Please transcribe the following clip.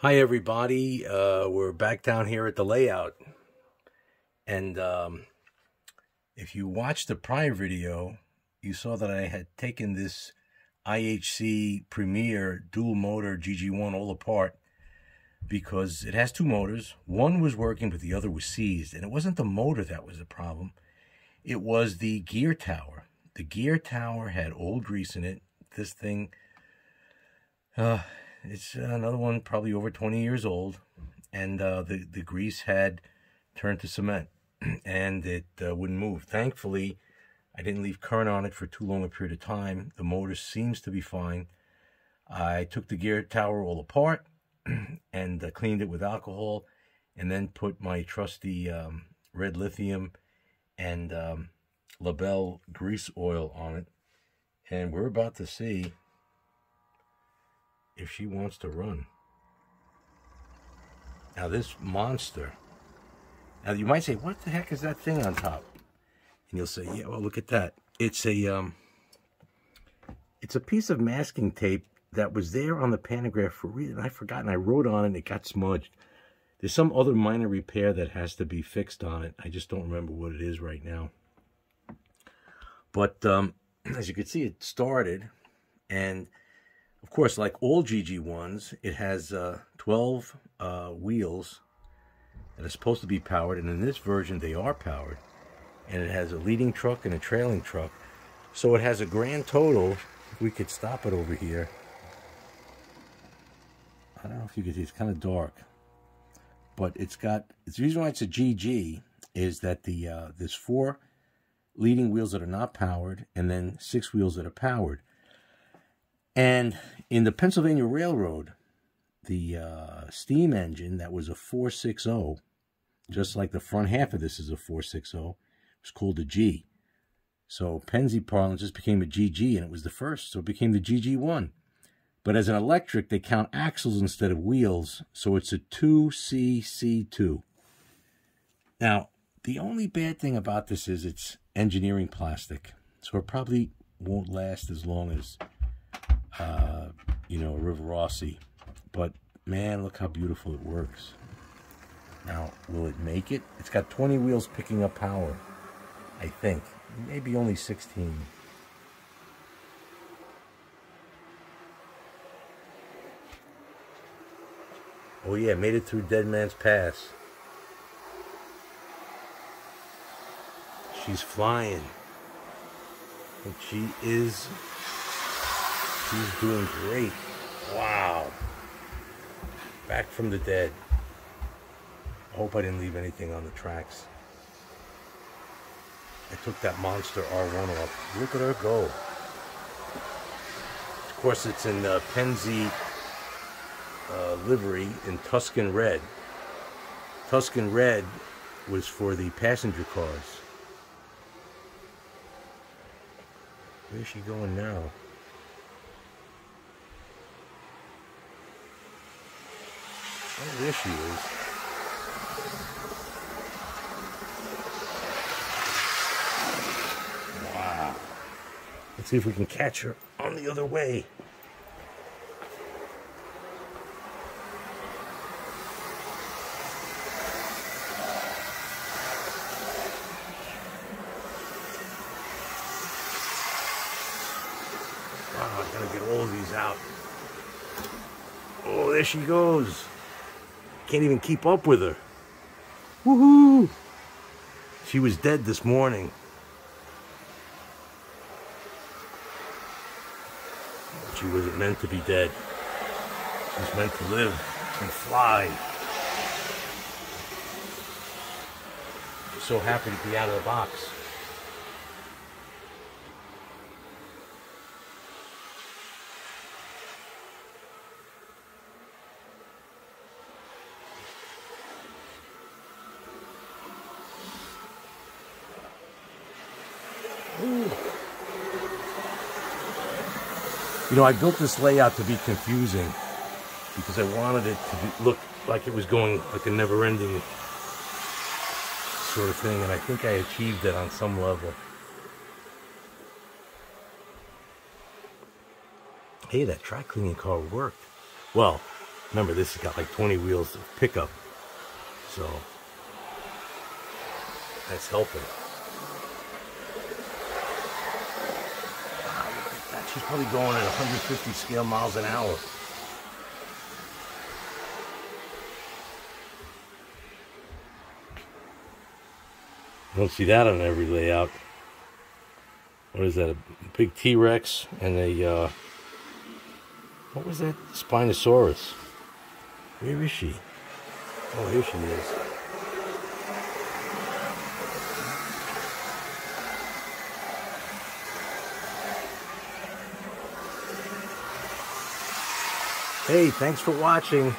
Hi, everybody. Uh, we're back down here at the layout. And um, if you watched the prior video, you saw that I had taken this IHC Premier dual motor GG1 all apart because it has two motors. One was working, but the other was seized. And it wasn't the motor that was the problem. It was the gear tower. The gear tower had old grease in it. This thing... Uh, it's another one probably over 20 years old. And uh, the, the grease had turned to cement and it uh, wouldn't move. Thankfully, I didn't leave current on it for too long a period of time. The motor seems to be fine. I took the gear tower all apart and uh, cleaned it with alcohol and then put my trusty um, red lithium and um, LaBelle grease oil on it. And we're about to see if she wants to run. Now this monster, now you might say, what the heck is that thing on top? And you'll say, yeah, well, look at that. It's a, um, it's a piece of masking tape that was there on the pantograph for reason I forgot, and I wrote on it and it got smudged. There's some other minor repair that has to be fixed on it. I just don't remember what it is right now. But um, as you can see, it started, and of course, like all GG1s, it has uh, 12 uh, wheels that are supposed to be powered, and in this version, they are powered. And it has a leading truck and a trailing truck. So it has a grand total, if we could stop it over here. I don't know if you can see, it's kind of dark. But it's got, the reason why it's a GG is that the uh, there's four leading wheels that are not powered, and then six wheels that are powered. And in the Pennsylvania Railroad, the uh, steam engine that was a 460, just like the front half of this is a 460, was called a G. So Pennsy parlance just became a GG, and it was the first, so it became the GG1. But as an electric, they count axles instead of wheels, so it's a 2CC2. Now, the only bad thing about this is it's engineering plastic, so it probably won't last as long as uh, you know, Rivarossi. But man, look how beautiful it works. Now, will it make it? It's got 20 wheels picking up power, I think. Maybe only 16. Oh yeah, made it through Dead Man's Pass. She's flying. And she is She's doing great. Wow. Back from the dead. I hope I didn't leave anything on the tracks. I took that monster R1 off. Look at her go. Of course, it's in uh, Pennsy uh, livery in Tuscan red. Tuscan red was for the passenger cars. Where's she going now? Oh, there she is. Wow. Let's see if we can catch her on the other way. Wow, I gotta get all of these out. Oh, there she goes. Can't even keep up with her. Woohoo! She was dead this morning. She wasn't meant to be dead. She was meant to live and fly. So happy to be out of the box. You know, I built this layout to be confusing because I wanted it to be, look like it was going like a never-ending sort of thing, and I think I achieved that on some level. Hey, that track cleaning car worked. Well, Remember, this has got like 20 wheels of pickup. So, that's helping. Wow, She's probably going at 150 scale miles an hour. You don't see that on every layout. What is that? A big T-Rex and a, uh, what was that? Spinosaurus. Where is she? Oh, here she is. Hey, thanks for watching.